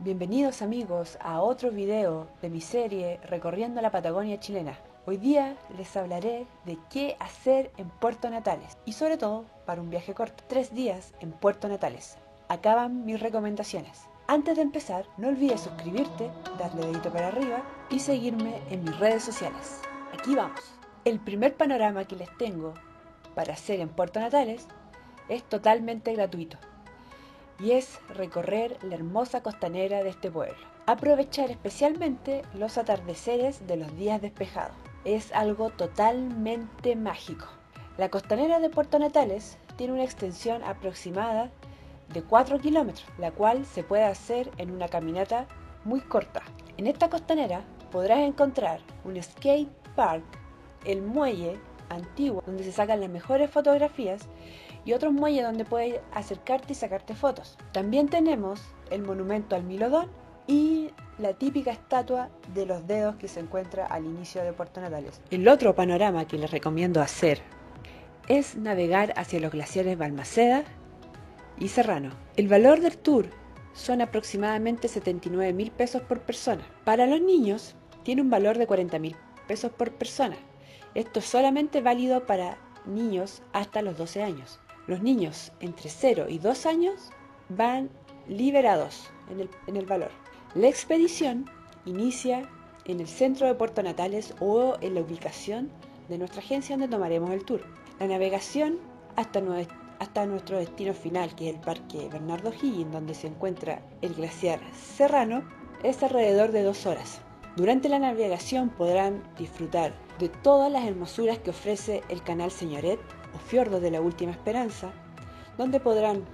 Bienvenidos amigos a otro video de mi serie Recorriendo la Patagonia chilena. Hoy día les hablaré de qué hacer en Puerto Natales y sobre todo para un viaje corto. Tres días en Puerto Natales. Acaban mis recomendaciones. Antes de empezar, no olvides suscribirte, darle dedito para arriba y seguirme en mis redes sociales. Aquí vamos. El primer panorama que les tengo para hacer en Puerto Natales es totalmente gratuito y es recorrer la hermosa costanera de este pueblo. Aprovechar especialmente los atardeceres de los días despejados. Es algo totalmente mágico. La costanera de Puerto Natales tiene una extensión aproximada de 4 kilómetros, la cual se puede hacer en una caminata muy corta. En esta costanera podrás encontrar un skate park, el muelle antiguo donde se sacan las mejores fotografías y otros muelles donde puedes acercarte y sacarte fotos. También tenemos el monumento al Milodón y la típica estatua de los dedos que se encuentra al inicio de Puerto Natales. El otro panorama que les recomiendo hacer es navegar hacia los glaciares Balmaceda y Serrano. El valor del tour son aproximadamente 79 mil pesos por persona. Para los niños tiene un valor de 40 mil pesos por persona. Esto es solamente válido para niños hasta los 12 años. Los niños entre 0 y 2 años van liberados en el, valor. La expedición inicia en el centro de Puerto Natales o en la ubicación de nuestra agencia donde tomaremos el tour. La navegación hasta, hasta nuestro destino final, que es el Parque Bernardo Higgins, donde se encuentra el glaciar Serrano, es alrededor de dos horas. Durante la navegación podrán disfrutar de todas las hermosuras que ofrece el canal Señoret o fiordo de la Última Esperanza, donde podrán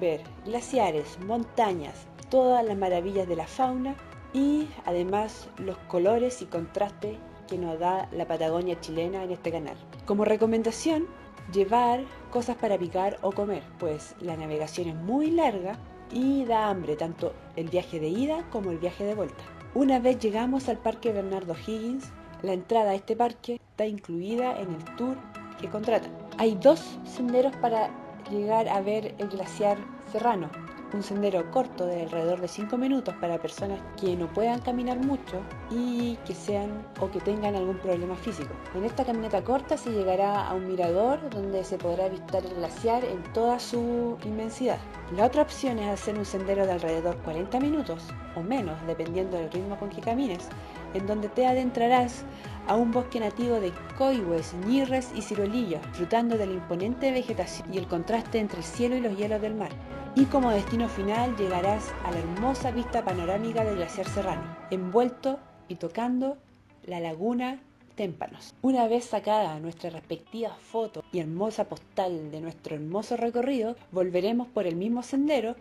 ver glaciares, montañas, todas las maravillas de la fauna y además los colores y contraste que nos da la Patagonia chilena en este canal. Como recomendación, llevar cosas para picar o comer, pues la navegación es muy larga y da hambre tanto el viaje de ida como el viaje de vuelta. Una vez llegamos al Parque Bernardo Higgins, la entrada a este parque está incluida en el tour que contratan. Hay dos senderos para llegar a ver el glaciar Serrano. Un sendero corto de alrededor de 5 minutos para personas que no puedan caminar mucho y que sean o que tengan algún problema físico. En esta caminata corta se llegará a un mirador donde se podrá visitar el glaciar en toda su inmensidad. La otra opción es hacer un sendero de alrededor 40 minutos o menos, dependiendo del ritmo con que camines, en donde te adentrarás a un bosque nativo de coihues, ñirres y ciruelillos, disfrutando de la imponente vegetación y el contraste entre el cielo y los hielos del mar. Y como destino final llegarás a la hermosa vista panorámica del glaciar Serrano, envuelto y tocando la laguna Témpanos. Una vez sacada nuestra respectiva foto y hermosa postal de nuestro hermoso recorrido, volveremos por el mismo sendero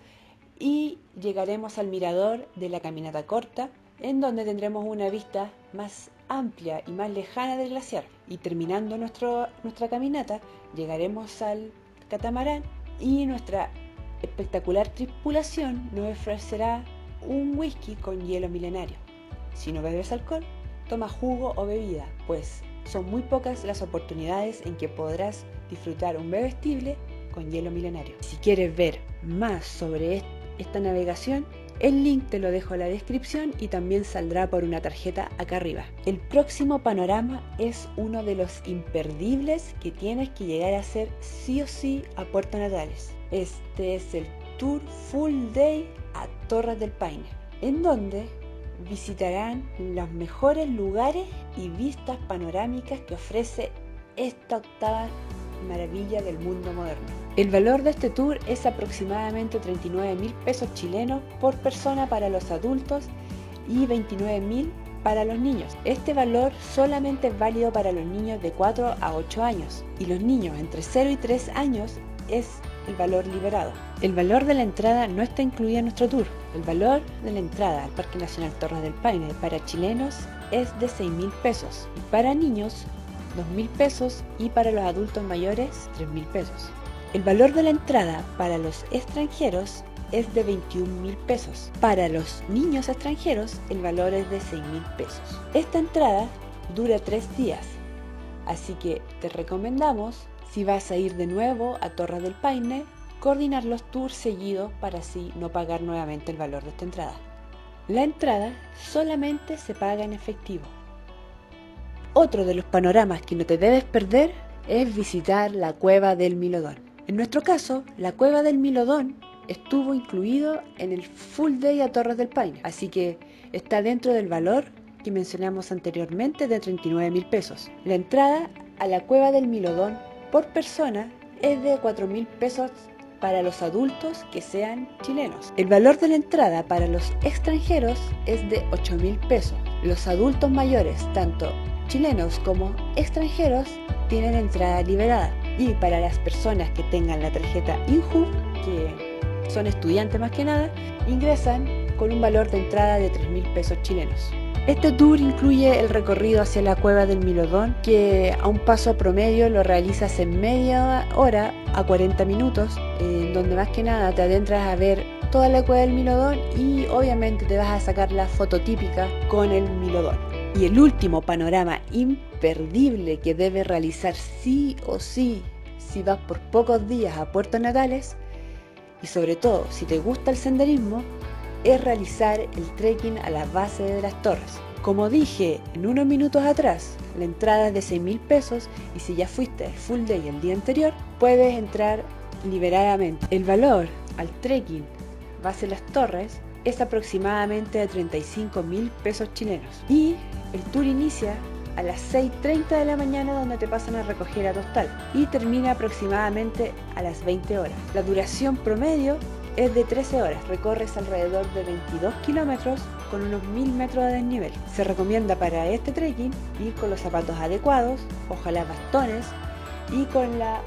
y llegaremos al mirador de la caminata corta, en donde tendremos una vista más amplia y más lejana del glaciar. Y terminando nuestra caminata, llegaremos al catamarán y nuestra espectacular tripulación nos ofrecerá un whisky con hielo milenario. Si no bebes alcohol, toma jugo o bebida, pues son muy pocas las oportunidades en que podrás disfrutar un bebestible con hielo milenario. Si quieres ver más sobre esta navegación, el link te lo dejo en la descripción y también saldrá por una tarjeta acá arriba. El próximo panorama es uno de los imperdibles que tienes que llegar a hacer sí o sí a Puerto Natales. Este es el Tour Full Day a Torres del Paine, en donde visitarán los mejores lugares y vistas panorámicas que ofrece esta octava maravilla del mundo moderno. El valor de este tour es aproximadamente 39 mil pesos chilenos por persona para los adultos y 29 mil para los niños. Este valor solamente es válido para los niños de 4 a 8 años y los niños entre 0 y 3 años es el valor liberado. El valor de la entrada no está incluido en nuestro tour. El valor de la entrada al Parque Nacional Torres del Paine para chilenos es de 6 mil pesos para niños 2 mil pesos y para los adultos mayores 3 mil pesos. El valor de la entrada para los extranjeros es de 21 mil pesos. Para los niños extranjeros el valor es de 6 mil pesos. Esta entrada dura 3 días, así que te recomendamos, si vas a ir de nuevo a Torres del Paine, coordinar los tours seguidos para así no pagar nuevamente el valor de esta entrada. La entrada solamente se paga en efectivo. Otro de los panoramas que no te debes perder es visitar la cueva del Milodón. En nuestro caso, la cueva del Milodón estuvo incluido en el Full Day a Torres del Paine, así que está dentro del valor que mencionamos anteriormente de 39 mil pesos. La entrada a la cueva del Milodón por persona es de 4 mil pesos para los adultos que sean chilenos. El valor de la entrada para los extranjeros es de 8 mil pesos. Los adultos mayores, tanto chilenos como extranjeros, tienen entrada liberada. Y para las personas que tengan la tarjeta INJU, que son estudiantes más que nada, ingresan con un valor de entrada de 3 mil pesos chilenos. Este tour incluye el recorrido hacia la cueva del Milodón, que a un paso promedio lo realizas en media hora a 40 minutos, en donde más que nada te adentras a ver toda la cueva del Milodón y obviamente te vas a sacar la foto típica con el Milodón. Y el último panorama imperdible que debes realizar sí o sí si vas por pocos días a Puerto Natales y sobre todo si te gusta el senderismo es realizar el trekking a la base de las torres. Como dije en unos minutos atrás, la entrada es de 6 mil pesos y si ya fuiste full day el día anterior, puedes entrar liberadamente. El valor al trekking base de las torres es aproximadamente de 35 mil pesos chilenos. Y el tour inicia a las 6.30 de la mañana donde te pasan a recoger a Tostal y termina aproximadamente a las 20 horas. La duración promedio es de 13 horas, recorres alrededor de 22 kilómetros con unos 1000 metros de desnivel. Se recomienda para este trekking ir con los zapatos adecuados, ojalá bastones y con la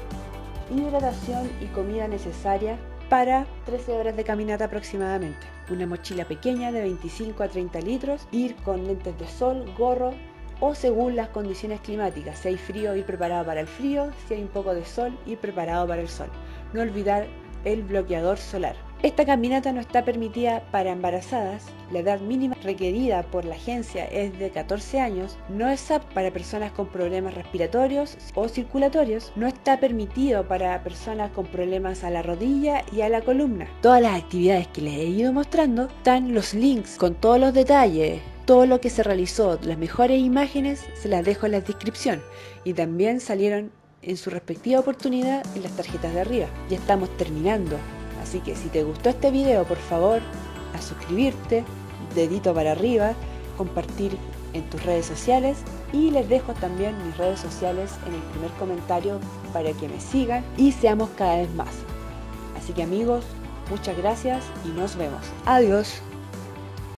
hidratación y comida necesaria para 13 horas de caminata aproximadamente. Una mochila pequeña de 25 a 30 litros, ir con lentes de sol, gorro o según las condiciones climáticas. Si hay frío, ir preparado para el frío, si hay un poco de sol, ir preparado para el sol. No olvidar el bloqueador solar. Esta caminata no está permitida para embarazadas, la edad mínima requerida por la agencia es de 14 años, no es apto para personas con problemas respiratorios o circulatorios, no está permitido para personas con problemas a la rodilla y a la columna. Todas las actividades que les he ido mostrando están los links con todos los detalles, todo lo que se realizó, las mejores imágenes, se las dejo en la descripción. Y también salieron en su respectiva oportunidad en las tarjetas de arriba. Ya estamos terminando, así que si te gustó este video, por favor, a suscribirte, dedito para arriba, compartir en tus redes sociales y les dejo también mis redes sociales en el primer comentario para que me sigan y seamos cada vez más. Así que amigos, muchas gracias y nos vemos. Adiós.